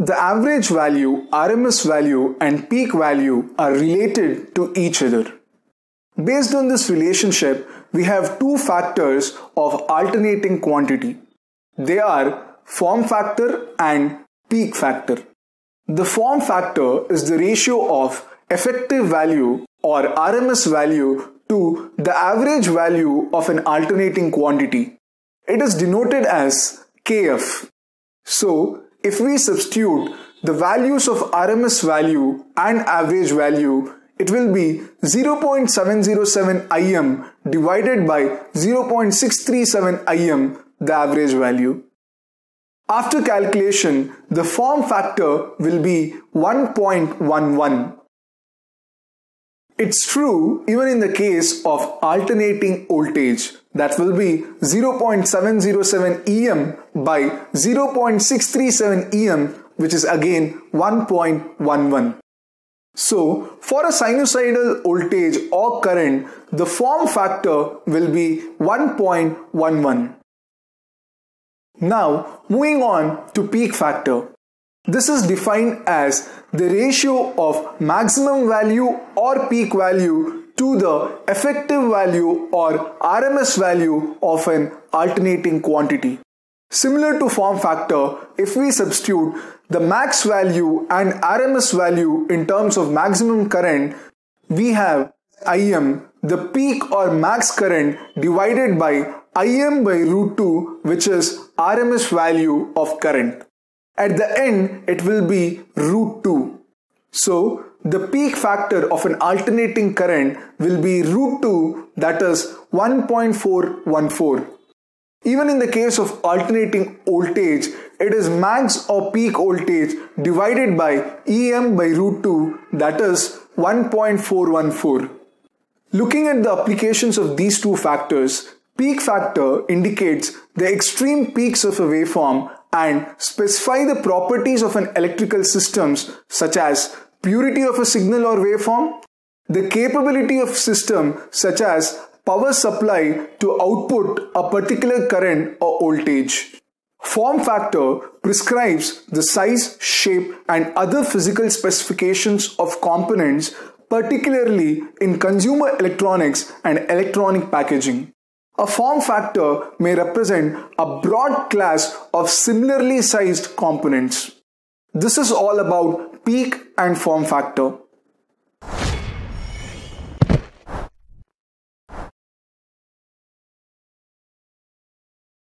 the average value, RMS value and peak value are related to each other. Based on this relationship, we have two factors of alternating quantity. They are form factor and peak factor. The form factor is the ratio of effective value or RMS value to the average value of an alternating quantity. It is denoted as KF. So, if we substitute the values of RMS value and average value, it will be 0.707 IM divided by 0.637 IM, the average value. After calculation, the form factor will be 1.11. It's true even in the case of alternating voltage that will be 0.707 EM by 0.637 EM which is again 1.11. So for a sinusoidal voltage or current the form factor will be 1.11. Now moving on to peak factor. This is defined as the ratio of maximum value or peak value to the effective value or RMS value of an alternating quantity. Similar to form factor, if we substitute the max value and RMS value in terms of maximum current, we have Im, the peak or max current divided by Im by root 2 which is RMS value of current. At the end, it will be root 2. So, the peak factor of an alternating current will be root 2 that is 1.414. Even in the case of alternating voltage, it is max or peak voltage divided by EM by root 2 that is 1.414. Looking at the applications of these two factors, Peak factor indicates the extreme peaks of a waveform and specify the properties of an electrical systems such as purity of a signal or waveform, the capability of system such as power supply to output a particular current or voltage. Form factor prescribes the size, shape and other physical specifications of components particularly in consumer electronics and electronic packaging. A form factor may represent a broad class of similarly sized components. This is all about peak and form factor.